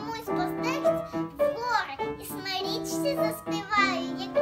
йому спустились в гори і смирічці заспіваю.